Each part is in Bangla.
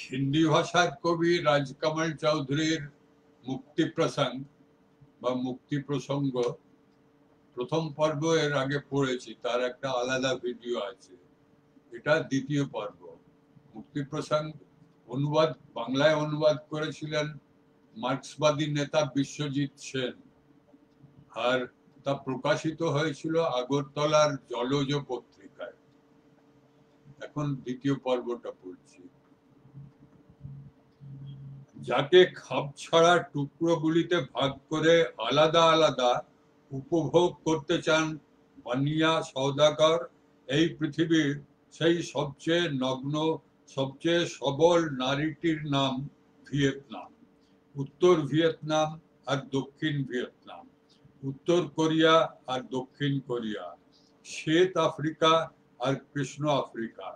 হিন্দি ভাষার কবি রাজকমল চৌধুরীর মুক্তি প্রসঙ্গ বা মুক্তি প্রসঙ্গ, প্রথম পর্ব এর আগে পড়েছি, তার একটা আলাদা ভিডিও আছে। এটা দ্বিতীয় পর্ব। মুক্তি প্রসঙ্গ, অনুবাদ, বাংলায় অনুবাদ করেছিলেন মার্ক্সবাদী নেতা বিশ্বজিৎ সেন। আর তা প্রকাশিত হয়েছিল আগরতলার জলজ পত্রিকায়। এখন দ্বিতীয় পর্বটা পড়ছি। যাকে খাপ ছাড়া টুকরোগুলিতে ভাগ করে আলাদা আলাদা উপভোগ করতে চান বানিয়া সৌদাগর এই পৃথিবীর সেই সবচেয়ে নগ্ন, সবচেয়ে সবল নারীটির নাম ভিয়েতনাম। উত্তর ভিয়েতনাম আর দক্ষিণ ভিয়েতনাম। উত্তর কোরিয়া আর দক্ষিণ কোরিয়া। শ্বেত আফ্রিকা আর কৃষ্ণ আফ্রিকা।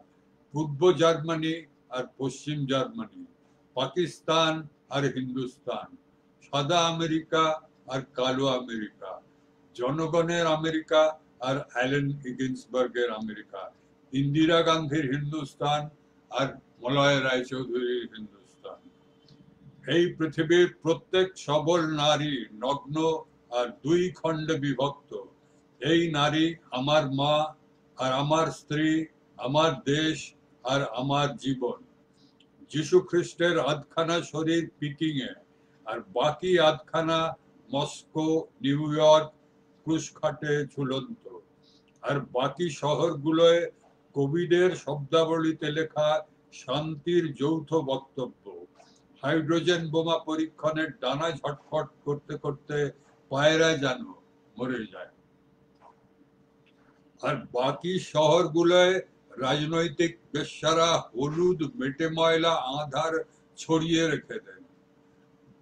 পূর্ব জার্মানি আর পশ্চিম জার্মানি। পাকিস্তান আর হিন্দুস্তান, সাদা আমেরিকা আর কালো আমেরিকা, জনগণের আমেরিকা আর অ্যালেন ইগিন্সবার্গের আমেরিকা, ইন্দিরা গান্ধীর হিন্দুস্তান আর মলয় রায়চৌধুরীর হিন্দুস্তান। এই পৃথিবীর প্রত্যেক সবল নারী নগ্ন আর দুই খণ্ডে বিভক্ত। এই নারী আমার মা আর আমার স্ত্রী, আমার দেশ আর আমার জীবন। যীশু খ্রিস্টের আধখানা শরীর পিকিং এ আর বাকি আধখানা মস্কো, নিউ ইয়র্ক, ক্রুশখাটে ঝুলন্ত। আর বাকি শহরগুলোয় কবিদের শব্দাবলীতে লেখা শান্তির যৌথ বক্তব্য। হাইড্রোজেন বোমা পরীক্ষণের ডানা ঝটফট করতে করতে পায়রা যেন মরে যায়। আর বাকি শহরগুলোয় রাজনৈতিক বেশ্যারা হলুদ মেটে ময়লা আধার ছড়িয়ে রেখে দেন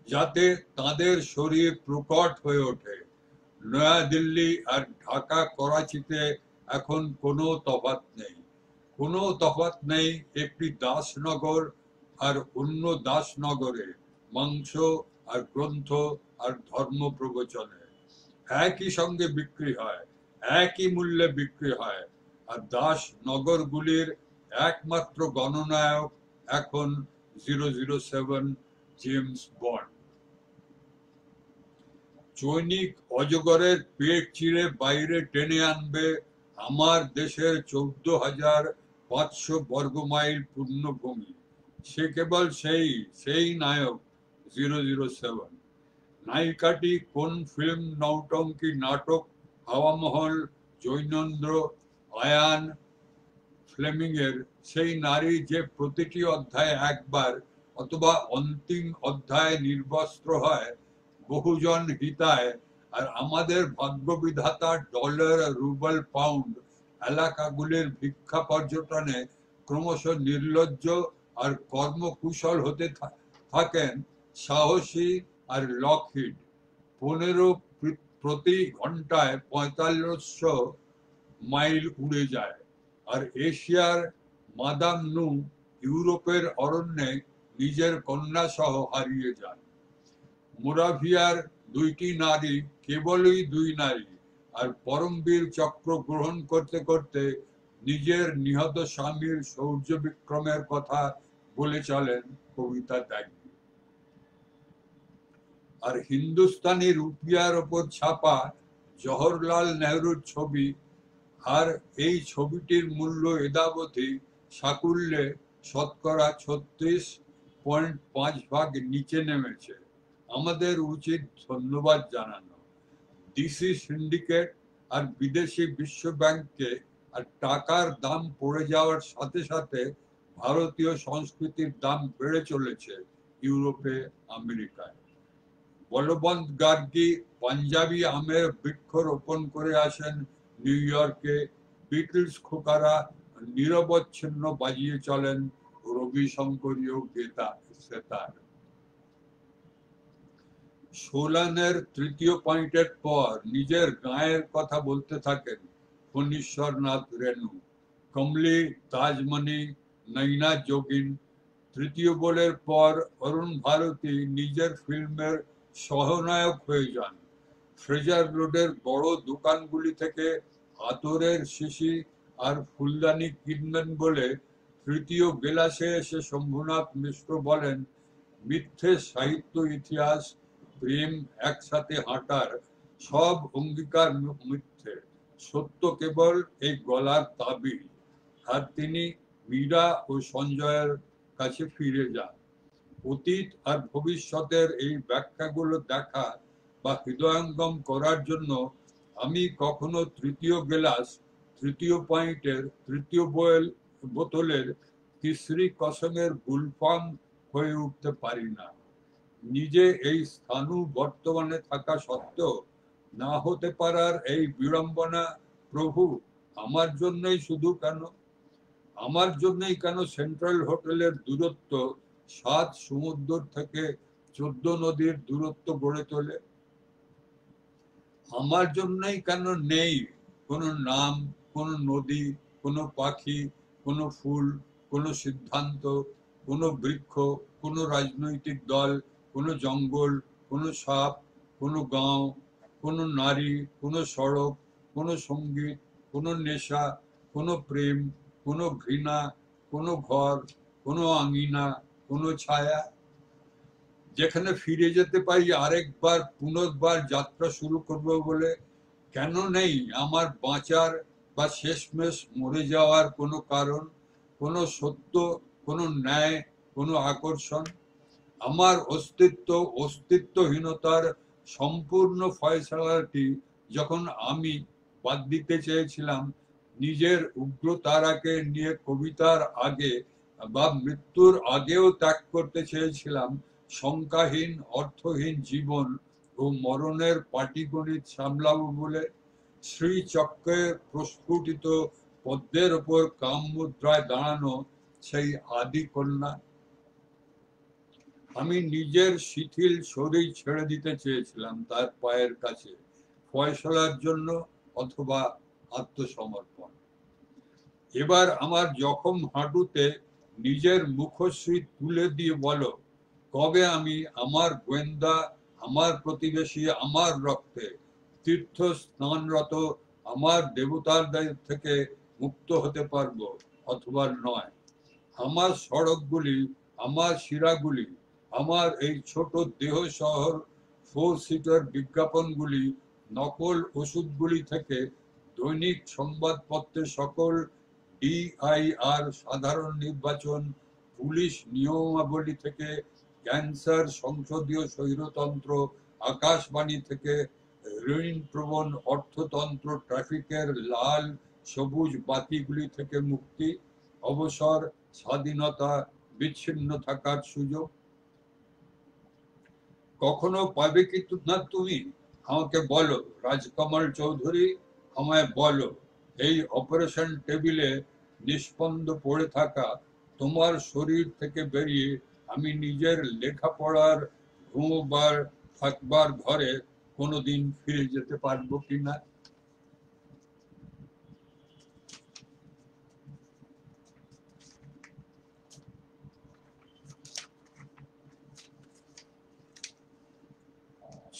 যাতে তাদের শরীর প্রকট হয়ে ওঠে। নয়াদিল্লি আর ঢাকা করাচিতে এখন কোনো তফাত নেই। কোনো তফাত নেই একটি দাসনগর আর অন্য দাসনগরে মাংস আর গ্রন্থ আর ধর্ম প্রবচনে। একই সঙ্গে বিক্রি হয়, একই মূল্যে বিক্রি হয়। দাস নগরগুলির একমাত্র গণনায়ক এখন zero zero seven James Bond চৈনিক অজগরের পেট চিরে বাইরে টেনে আনবে আমার দেশের চৌদ্দ হাজার পাঁচশো বর্গ মাইল পূর্ণভূমি। সে কেবল সেই সেই নায়ক জিরো জিরো সেভেন নায়িকাটি কোন ফিল্ম নৌটঙ্কি নাটক হাওয়ামহল জৈনেন্দ্র আয়ান ফ্লেমিং এর সেই নারী যে প্রতিটি অধ্যায় একবার অথবা অন্তিম অধ্যায় নির্বস্ত্র হয়, বহুজন হিতায়, আর আমাদের ভাগ্যবিধাতা ডলার রুবল পাউন্ড এলাকাগুলির ভিক্ষা পর্যটনে ক্রমশ নির্লজ্জ আর কর্মকুশল হতে থাকেন সাহসী আর লকহিড। পনেরো প্রতি ঘন্টায় পঁয়তাল্লিশশো মাইল উড়ে যায়। আর এশিয়ার মাদাম নু ইউরোপের অরণ্যে নিজের কন্যা সহ হারিয়ে যান মোরাভিয়ার দুইটি নারী, কেবলই দুই নারী, আর পরমবীর চক্র গ্রহণ করতে করতে নিজের নিহত স্বামীর শৌর্য বিক্রমের কথা বলে চলেন কবিতা ত্যাগী আর হিন্দুস্তানি রুপিয়ার ওপর ছাপা জওহরলাল নেহরুর ছবি আর এই ছবিটির মূল্য এদাবধি সাকুল্যে শতকরা ছত্রিশ পয়েন্ট পাঁচ ভাগ নিচে নেমেছে। আমাদের উচিত ধন্যবাদ জানানো। ডিসি সিন্ডিকেট আর বিদেশি বিশ্ব ব্যাংককে আর টাকার দাম পড়ে যাওয়ার সাথে সাথে ভারতীয় সংস্কৃতির দাম বেড়ে চলেছে ইউরোপে, আমেরিকায়। বলবন্ত গার্গী পাঞ্জাবি আমের বৃক্ষ রোপণ করে আসেন নিউ ইয়র্কে বিটলস খোকারা নিরবচ্ছিন্ন বাজিয়ে চলেন রবি শঙ্করীয় গেতা সেতার। সোলানের তৃতীয় পয়েন্টের পর নিজের গায়ের কথা বলতে থাকেন ফণীশ্বরনাথ রেণু। কমলি, তাজমণি নৈনা যোগিন তৃতীয় বলের পর অরুণ ভারতী নিজের ফিল্মের সহনায়ক হয়ে যান। ফ্রেজার রোডের বড় দোকানগুলি থেকে আতরের শিশি আর ফুলদানি কিনবেন বলে তৃতীয় গেলাসে এসে শম্ভুনাথ মিশ্র বলেন, মিথ্যে সাহিত্য, ইতিহাস, প্রেম একসাথে হাঁটার সব অঙ্গীকার মিথ্যে। সত্য কেবল এই গলার তাবিল। আর তিনি মীরা ও সঞ্জয়ের কাছে ফিরে যান। অতীত আর ভবিষ্যতের এই ব্যাখ্যাগুলো দেখা বা হৃদয়ঙ্গম করার জন্য আমি কখনো তৃতীয় গেলাস, তৃতীয় পয়েন্টের, তৃতীয় বয়েল, বোতলের তিসরি কসমের গুলফাম হয়ে উঠতে পারি না। নিজে এই স্থানু বর্তমানে থাকা সত্ত্বেও না হতে পারার এই বিড়ম্বনা প্রভু আমার জন্যই শুধু কেন? আমার জন্যই কেন সেন্ট্রাল হোটেলের দূরত্ব সাত সমুদ্র থেকে চোদ্দ নদীর দূরত্ব গড়ে তোলে? আমার জন্যই কেন নেই? কোনো নাম, কোনো নদী, কোনো পাখি, কোনো ফুল, কোনো সিদ্ধান্ত, কোনো বৃক্ষ, কোনো রাজনৈতিক দল, কোনো জঙ্গল, কোনো সাপ, কোনো গাঁও, কোনো নারী, কোনো সড়ক, কোনো সংগীত, কোনো নেশা, কোনো প্রেম, কোনো ঘৃণা, কোনো ঘর, কোনো আঙিনা, কোনো ছায়া। যেখানে ফিরে যেতে পারি, আরেকবার পুনর্বার যাত্রা শুরু করব বলে কেন নেই আমার বাঁচার বা শেষমেশ মরে যাওয়ার কোনো কারণ, কোনো সত্য, কোনো ন্যায়, কোনো আকর্ষণ? আমার অস্তিত্ব, অস্তিত্বহীনতার সম্পূর্ণ ফয়সলাটি যখন আমি বাদ দিতে চেয়েছিলাম, নিজের উগ্রতারাকে নিয়ে কবিতার আগে বা মৃত্যুর আগেও ত্যাগ করতে চেয়েছিলাম শঙ্কাহীন অর্থহীন জীবন ও মরণের পাটিগণিত সামলাবো বলে শ্রীচক্রে প্রস্ফুটিত পদ্মের ওপর কাম মুদ্রায় দাঁড়ানো সেই আদি কন্যা। আমি নিজের শিথিল শরীর ছেড়ে দিতে চেয়েছিলাম তার পায়ের কাছে ফয়সলার জন্য অথবা আত্মসমর্পণ। এবার আমার জখম হাঁটুতে নিজের মুখশ্রী তুলে দিয়ে বলো কবে আমি আমার গোয়েন্দা, আমার প্রতিবেশী, আমার রক্তে তীর্থ স্নানরত আমার দেবতার থেকে মুক্ত হতে পারব অথবা নয়? আমার সড়কগুলি, আমার শিরাগুলি, আমার এই ছোট দেহ শহর ফোর সিটার বিজ্ঞাপনগুলি, নকল ওষুধগুলি থেকে দৈনিক সংবাদপত্রের সকল ডিআইআর সাধারণ নির্বাচন, পুলিশ নিয়মাবলী থেকে ক্যান্সার সংসদীয় স্বৈরতন্ত্র, আকাশবাণী থেকে ঋণ প্রবণ অর্থতন্ত্র, ট্রাফিকের লাল সবুজ বাতিগুলি থেকে মুক্তি, অবসর, স্বাধীনতা, বিচ্ছিন্ন থাকার সুযোগ। কখনো পাবে কি না তুমি? আমাকে বলো, রাজকমল চৌধুরী, আমায় বলো, এই অপারেশন টেবিলে নিষ্পন্দ পড়ে থাকা তোমার শরীর থেকে বেরিয়ে আমি নিজের লেখাপড়ার ঘুমবার, থাকবার ঘরে কোনোদিন ফিরে যেতে পারব কিনা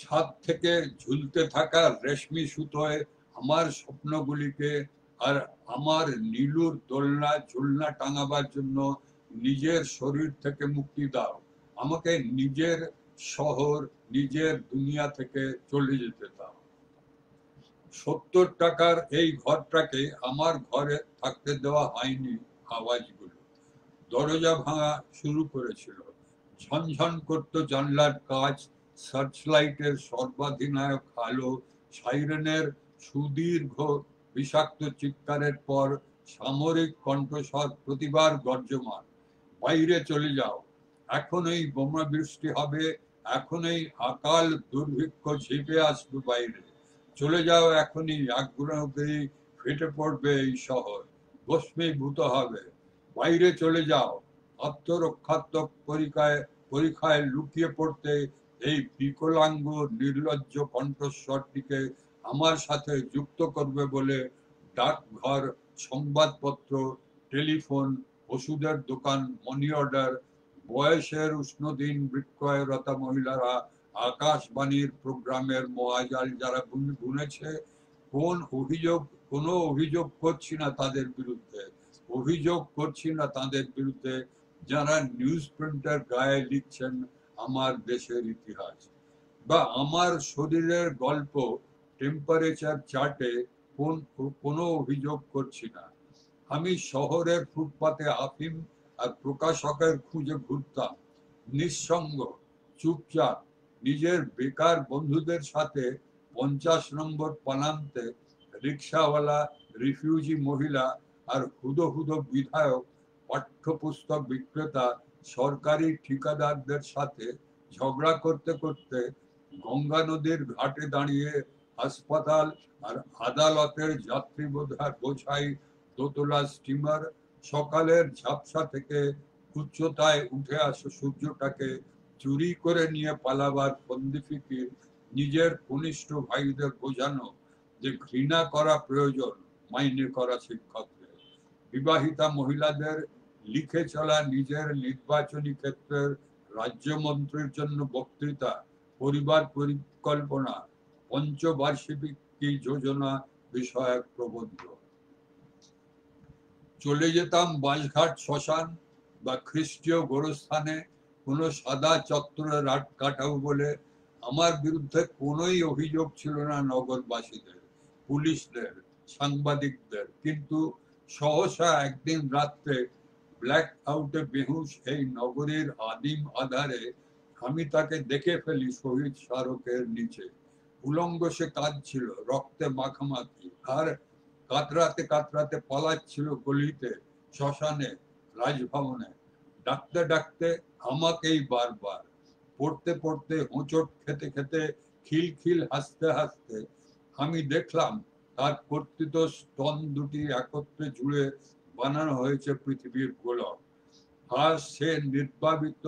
ছাদ থেকে ঝুলতে থাকা রেশমি সুতোয় আমার স্বপ্নগুলিকে আর আমার নীলুর দোলনা, ঝুলনা টাঙাবার জন্য নিজের শরীর থেকে মুক্তি দাও। আমাকে নিজের শহর, নিজের দুনিয়া থেকে চলে যেতে দাও। সত্তর টাকার এই ঘরটাকে আমার ঘরে থাকতে দেওয়া হয়নি আওয়াজগুলো। দরজা ভাঙা শুরু করেছিল। ঝনঝন করতো জানলার কাজ সার্চ লাইটের সর্বাধিনায়ক আলো, সাইরেনের সুদীর্ঘ বিষাক্ত চিৎকারের পর সামরিক কণ্ঠস্বর প্রতিবার গর্জমান। বাইরে চলে যাও। এখনই বোমা বৃষ্টি হবে এখনই আকাল দুর্ভিক্ষ ঝিপে আসবে বাইরে। চলে যাও এখনই আগ্রহী ফেটে পড়বে এই শহর। ভস্মীভূত হবে। বাইরে চলে যাও। আত্মরক্ষাত্মক পরীক্ষায় পরীক্ষায় লুকিয়ে পড়তে এই বিকলাঙ্গ, নির্লজ্জ কণ্ঠস্বরটিকে আমার সাথে যুক্ত করবে বলে ডাকঘর, সংবাদপত্র, টেলিফোন ওষুধের দোকান মনি অর্ডার বয়সের উষ্ণদিন বিক্রয়রতা মহিলারা, আকাশবাণীর প্রোগ্রামের মহাজাল যারা গুনেছে, কোন অভিযোগ, কোনো অভিযোগ করছি না তাদের বিরুদ্ধে। অভিযোগ করছি না তাদের বিরুদ্ধে, যারা নিউজ প্রিন্টার গায়ে লিখছেন আমার দেশের ইতিহাস। বা আমার শরীরের গল্প টেম্পারেচার চার্টে কোন, কোনো অভিযোগ করছি না। আমি শহরের ফুটপাতে আফিম আর প্রকাশকের খুঁজে ঘুরতাম। নিঃসঙ্গ, চুপচাপ, নিজের বেকার বন্ধুদের সাথে পঞ্চাশ নম্বর পানান্তে রিক্সাওয়ালা, রিফিউজি মহিলা আর হুদো হুদো বিধায়ক, পাঠ্যপুস্তক বিক্রেতা, সরকারি ঠিকাদারদের সাথে ঝগড়া করতে করতে গঙ্গা নদীর ঘাটে দাঁড়িয়ে হাসপাতাল আর আদালতের যাত্রী বোঝাই দোতলা স্টিমার সকালের ঝাপসা থেকে উচ্চতায় উঠে আসে সূর্যটাকে চুরি করে নিয়ে পালাবার ফন্দি ফিকির নিজের কনিষ্ঠ ভাইদের বোঝানো যে ঘৃণা করা প্রয়োজন মাইনে করা শিক্ষকদের। বিবাহিতা মহিলাদের লিখে চলা নিজের নির্বাচনী ক্ষেত্রের রাজ্যমন্ত্রীর জন্য বক্তৃতা, পরিবার পরিকল্পনা, পঞ্চবার্ষিকী যোজনা বিষয়ক প্রবন্ধ। চলে যেতাম বাঁশঘাট শ্মশান বা খ্রিস্টীয় গোরস্থানে। কোনো সাদা চত্বরে রাত কাটাবো বলে আমার বিরুদ্ধে কোনোই অভিযোগ ছিল না নগরবাসীদের, পুলিশদের, সাংবাদিকদের। কিন্তু সহসা একদিন রাত্রে ব্ল্যাক আউটে বেহুশ এই নগরীর আদিম আধারে আমি তাকে দেখে ফেলি শহীদ স্মারকের নিচে। উলঙ্গ সে কাঁদছিল, রক্তে মাখামাখি। আর কাতরাতে কাতরাতে পালাচ্ছিল গলিতে, শ্মশানে, রাজভবনে। ডাকতে ডাকতে আমাকেই বারবার, পড়তে পড়তে হোঁচট খেতে খেতে খিলখিল হাসতে হাসতে আমি দেখলাম তার কর্তৃত স্তন দুটি একত্রে জুড়ে বানানো হয়েছে পৃথিবীর গোলক। আর সে নির্বাবিত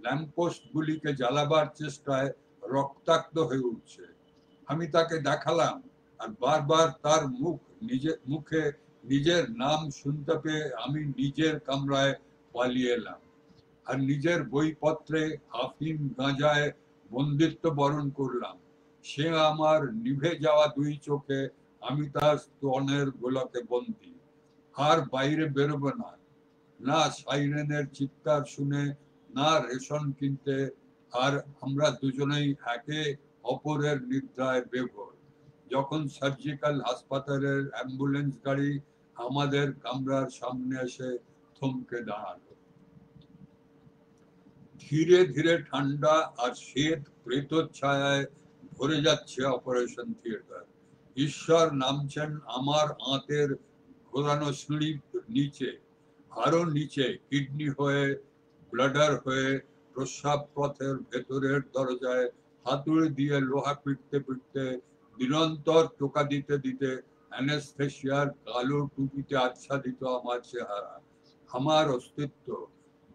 ল্যাম্পোস্ট গুলিকে জ্বালাবার চেষ্টায় রক্তাক্ত হয়ে উঠছে। আমি তাকে দেখালাম আর বারবার তার মুখ নিজে মুখে নিজের নাম শুনতে পেয়ে আমি নিজের কামরায় পালিয়ে এলাম। আর নিজের বইপত্রে আফিম গাঁজায় বন্দিত্ব বরণ করলাম। সে আমার নিভে যাওয়া দুই চোখে আমি তার স্তনের গোলকে বন্দি। আর বাইরে বেরোবো না না সাইরেনের চিৎকার শুনে, না রেশন কিনতে। আর আমরা দুজনেই একে অপরের নিদ্রায় বেঘর যখন সার্জিক্যাল হাসপাতালের অ্যাম্বুলেন্স গাড়ি আমাদের কামরার সামনে এসে থমকে দাঁড়াল। ধীরে ধীরে ঠান্ডা আর শীত প্রেত ছায়ায় ভরে যাচ্ছে অপারেশন থিয়েটার ঈশ্বর নামছেন আমার আঁতের ঘোরানো সিঁড়ি নিচে। আরও নিচে কিডনি হয়ে, ব্লাডার হয়ে প্রস্রাব পথের ভেতরের দরজায় হাতুড়ি দিয়ে লোহা পিটতে পিটতে নিরন্তর টোকা দিতে দিতে অ্যানেস্থেশিয়ার কালো টুপিতে আচ্ছাদিত আমার চেহারা, আমার অস্তিত্ব,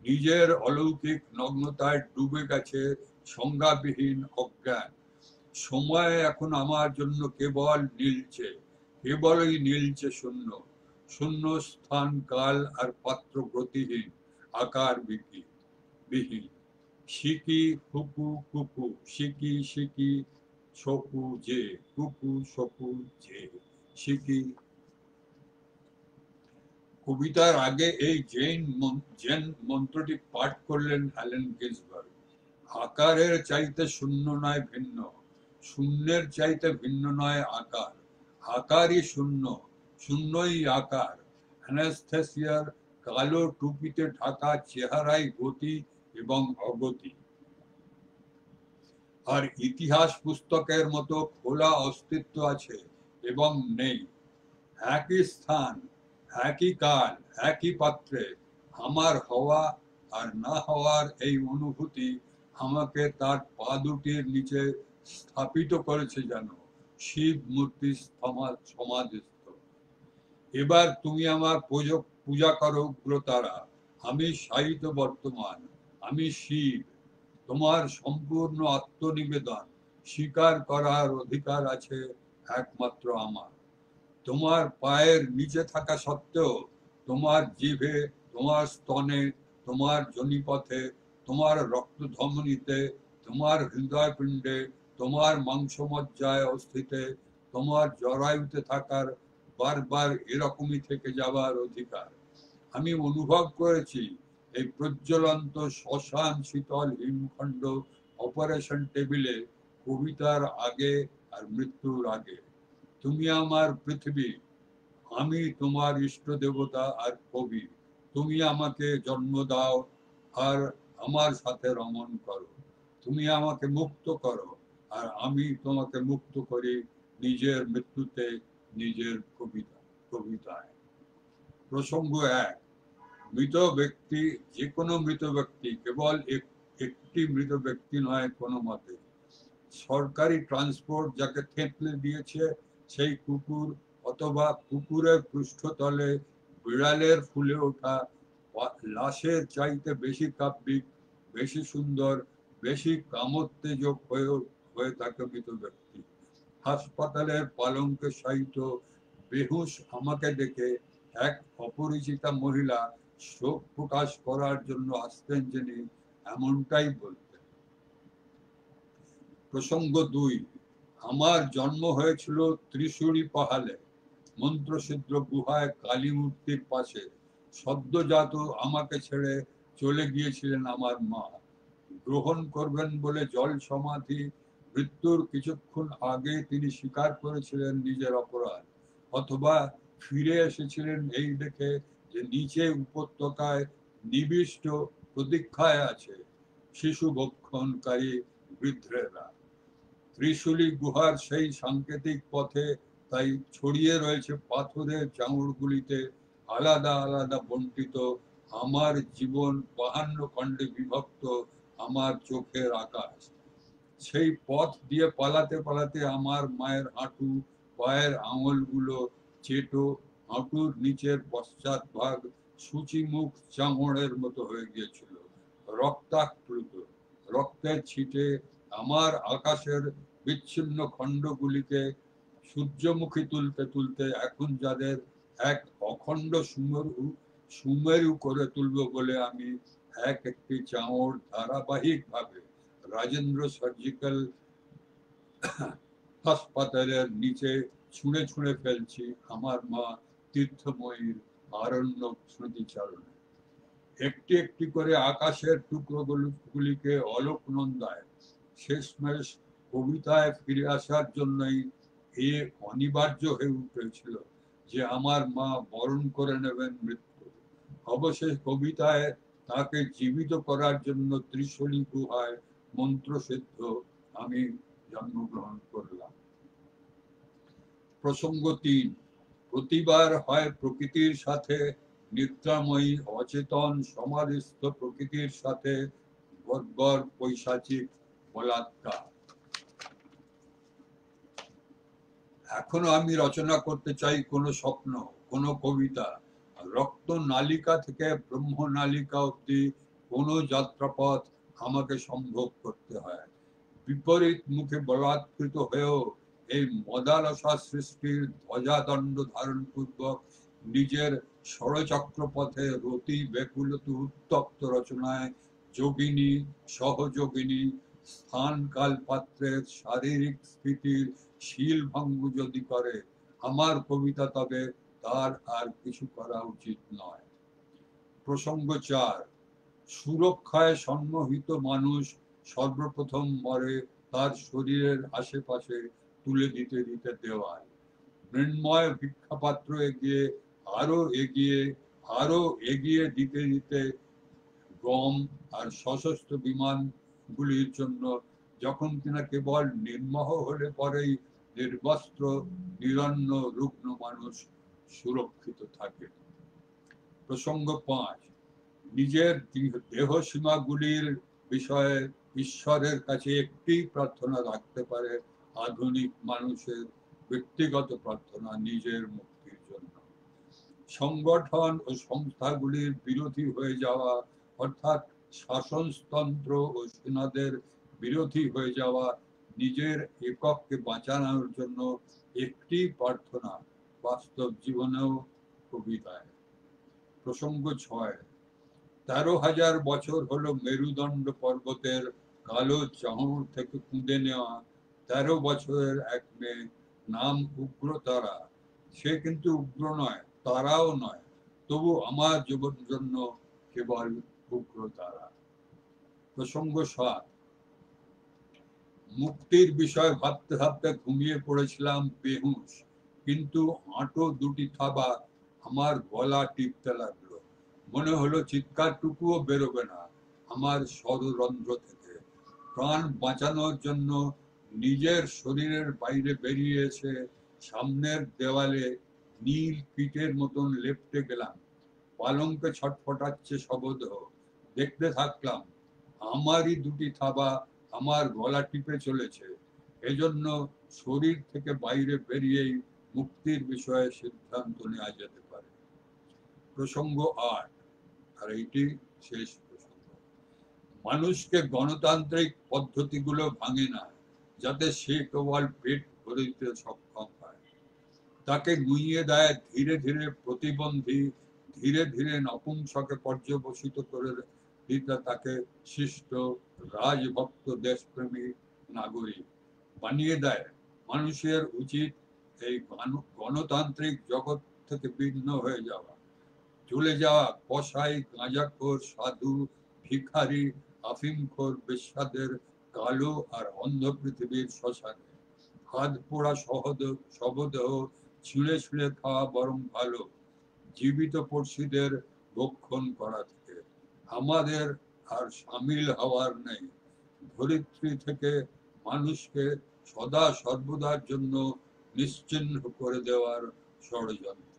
নিজের অলৌকিক নগ্নতায় ডুবে গেছে সংজ্ঞাবিহীন অজ্ঞান। সময় এখন আমার জন্য কেবল নীলছে কেবলই নীলছে শূন্য। শূন্য স্থান কাল আর পাত্র গতিহীন, আকার বিহীন। শিকি হুকু কুকু শিকি শিকি ছকু যে কুকু সকু যে শিকি কবিতার আগে এই জৈন জেন মন্ত্রটি পাঠ করলেন অ্যালেন গিসবার্গ আকারের চাইতে শূন্য নয় ভিন্ন, শূন্যের চাইতে ভিন্ন নয় আকার। আকারই শূন্য, শূন্যই আকার। অ্যানাস্থেসিয়ার কালো টুপিতে ঢাকা চেহারাই গতি এবং অগতি। আর ইতিহাস পুস্তকের মতো খোলা অস্তিত্ব আছে এবং নেই। একই স্থান, একই কাল একই পাত্রে আমার হওয়া আর না হওয়ার এই অনুভূতি আমাকে তার পা দুটির নিচে স্থাপিত করেছে যেন শিব মূর্তি সমাধিস্থ। এবার তুমি আমার পূজা করো উগ্রতারা। আমি সাহিত্য বর্তমান, আমি শিব। তোমার সম্পূর্ণ আত্মনিবেদন। স্বীকার করার অধিকার আছে একমাত্র আমার। তোমার পায়ের নিচে থাকা সত্ত্বেও তোমার জিভে, তোমার স্তনে, তোমার জনিপথে, তোমার রক্ত ধমনীতে তোমার হৃদয় পিণ্ডে তোমার মাংসমজ্জায় অস্থিতে, তোমার জরায়ুতে থাকার বারবার এরকমই থেকে যাবার অধিকার। আমি অনুভব করেছি এই প্রজ্বলন্ত শ্মশান শীতল হিমখণ্ড অপারেশন টেবিলে কবিতার আগে আর মৃত্যুর আগে। তুমি আমার পৃথিবী, আমি তোমার ইষ্ট দেবতা আর কবি। তুমি আমাকে জন্ম দাও আর আমার সাথে রমণ করো। তুমি আমাকে মুক্ত করো আর আমি তোমাকে মুক্ত করি নিজের মৃত্যুতে নিজের কবিতা, কবিতায়। প্রসঙ্গ এক মৃত ব্যক্তি যে কোনো মৃত ব্যক্তি, কেবল একটি মৃত ব্যক্তি নয়, কোনো মতে। সরকারি ট্রান্সপোর্ট যাকে থেতলে দিয়েছে, সেই কুকুর অথবা কুকুরের পৃষ্ঠতলে বিড়ালের ফুলে ওঠা লাশের চাইতে বেশি কাব্যিক, বেশি সুন্দর, বেশি কামোত্তেজক হয়ে হয়ে থাকে মৃত ব্যক্তি। হাসপাতালের পালঙ্কে সাহিত্য বেহুশ আমাকে দেখে এক অপরিচিতা মহিলা শোক প্রকাশ করার জন্য আসতেন যিনি এমনটাই বলতেন। প্রসঙ্গ দুই, আমার জন্ম হয়েছিল ত্রিশুরি পাহাড়ে। মন্ত্রসিদ্ধ গুহায় কালী মূর্তির পাশে। সদ্যজাত আমাকে ছেড়ে চলে গিয়েছিলেন আমার মা। গ্রহণ করবেন বলে জল সমাধি, মৃত্যুর কিছুক্ষণ আগে তিনি স্বীকার করেছিলেন নিজের অপরাধ। অথবা ফিরে এসেছিলেন এই দেখে যে নিচে উপত্যকায় নিবিষ্ট প্রতীক্ষায় আছে শিশু ভক্ষণকারী বৃদ্ধেরা। ত্রিশুলি গুহার সেই সাংকেতিক পথে তাই ছড়িয়ে রয়েছে পাথরের চাঙড়গুলিতে আলাদা আলাদা বন্টিত আমার জীবন বাহান্ন খণ্ডে বিভক্ত, আমার চোখের আকাশ। সেই পথ দিয়ে পালাতে পালাতে আমার মায়ের হাঁটু, পায়ের আঙুলগুলো চেটো হাঁটুর নিচের পশ্চাৎ ভাগ সূচি মুখ চাঙড়ের মতো হয়ে গিয়েছিল। রক্তাপ্লুত রক্তের ছিটে আমার আকাশের বিচ্ছিন্ন খণ্ডগুলিকে সূর্যমুখী তুলতে তুলতে এখন যাদের এক অখণ্ড সুমেরু সুমেরু করে তুলব বলে আমি এক একটি চাঁড় ধারাবাহিক ভাবে রাজেন্দ্র সার্জিক্যাল হাসপাতালের নিচে ছুঁড়ে ছুঁড়ে ফেলছি। আমার মা তীর্থময়ীর আরণ্য স্মৃতিচারণে একটি একটি করে আকাশের টুকরোগুলিকে অলোক নন্দায়, শেষমেশ কবিতায় ফিরে আসার জন্যই এ অনিবার্য হয়ে উঠেছিল যে আমার মা বরণ করে নেবেন মৃত্যু। অবশেষ কবিতায় তাকে জীবিত করার জন্য ত্রিশলী গুহায় মন্ত্রসিদ্ধ আমি জন্মগ্রহণ করলাম। প্রসঙ্গ তিন প্রতিবার হয় প্রকৃতির সাথে, নিদ্রাময়ী, অচেতন, সমাধিস্থ প্রকৃতির সাথে বর্বর পৈশাচিক, বলাৎকার। এখনও আমি রচনা করতে চাই কোনো স্বপ্ন, কোনো কবিতা। রক্ত নালিকা থেকে ব্রহ্ম নালিকা অব্দি কোনো যাত্রাপথ আমাকে সম্ভব করতে হয়। বিপরীত মুখে বলাৎকৃত হয়েও এই মদালসা সৃষ্টির ধ্বজাদণ্ড ধারণ পূর্বক নিজের ষড়চক্র পথে রতি ব্যাকুলত উত্তপ্ত রচনায় যোগিনী, সহযোগিনী স্থান কাল পাত্রের শারীরিক স্থিতির শীল ভঙ্গ যদি করে, আমার কবিতা তবে তার আর কিছু করা উচিত নয়। প্রসঙ্গ চার, সুরক্ষায় সন্মোহিত মানুষ সর্বপ্রথম মরে তার শরীরের আশেপাশে তুলে দিতে দিতে দেওয়াল। মৃন্ময় ভিক্ষাপাত্র এগিয়ে আরও এগিয়ে আরও এগিয়ে দিতে দিতে গম আর সশস্ত্র বিমানগুলির জন্য যখন কিনা কেবল নির্মহ হলে পরেই নির্বস্ত্র, নিরন্ন, রুগ্ন মানুষ সুরক্ষিত থাকে। প্রসঙ্গ পাঁচ, নিজের দেহ সীমাগুলির বিষয়ে ঈশ্বরের কাছে একটি প্রার্থনা রাখতে পারে। আধুনিক মানুষের ব্যক্তিগত প্রার্থনা নিজের মুক্তির জন্য। সংগঠন ও সংস্থাগুলির বিরোধী হয়ে যাওয়া, অর্থাৎ শাসনতন্ত্র ও সেনাদের বিরোধী হয়ে যাওয়া, নিজের একককে বাঁচানোর জন্য একটি প্রার্থনা বাস্তব জীবনেও কবিতায় প্রসঙ্গ ছয়, তেরো হাজার বছর হলো মেরুদণ্ড পর্বতের কালো চাহর থেকে কুঁদে নেওয়া তেরো বছরের এক মেয়ে নাম উগ্র তারা সে কিন্তু উগ্র নয়, তারাও নয়। তবু আমার জীবন জন্য কেবল উগ্র তারা প্রসঙ্গ সাত। মুক্তির বিষয় ভাবতে ভাবতে ঘুমিয়ে পড়েছিলাম বেহুশ, কিন্তু আঁটো দুটি থাবা আমার গলা টিপতে লাগল। মনে হলো চিৎকারটুকুও বেরোবে না আমার স্বররন্ধ্র থেকে। প্রাণ বাঁচানোর জন্য নিজের শরীরের বাইরে বেরিয়ে এসে সামনের দেওয়ালে নীল পিঠের মতন লেপটে গেলাম। পালঙ্কে ছটফটাচ্ছে শবদেহ দেখতে থাকলাম, আমারই দুটি থাবা আমার গলা টিপে চলেছে। এজন্য শরীর থেকে বাইরে বেরিয়েই মুক্তির বিষয়ে সিদ্ধান্ত নেওয়া যেতে পারে। প্রসঙ্গ আট। আর এইটি শেষ প্রসঙ্গ। মানুষকে গণতান্ত্রিক পদ্ধতিগুলো ভাঙে না। যাতে সে কেবল পেট ভরে দিতে সক্ষম হয়। তাকে নুইয়ে দেয় ধীরে ধীরে প্রতিবন্ধী, ধীরে ধীরে নপুংসকে পর্যবসিত করে দিতে তাকে শিষ্ট রাজভক্ত দেশপ্রেমী নাগরিক বানিয়ে দেয়। মানুষের উচিত এই গণতান্ত্রিক জগৎ থেকে ভিন্ন হয়ে যাওয়া। চলে যাওয়া কসাই, গাঁজাখোর, সাধু, ভিখারি, আফিমখোর, বেশ্যাদের কালো আর অন্ধ পৃথিবীর শ্মশানে। হাত পোড়া সহদেহ শবদেহ ছিঁড়ে ছিঁড়ে খাওয়া বরং ভালো। জীবিত পড়শিদের ভক্ষণ করা থেকে। আমাদের আর সামিল হওয়ার নেই। ধরিত্রী থেকে মানুষকে সদা সর্বদার জন্য নিশ্চিহ্ন করে দেওয়ার ষড়যন্ত্র।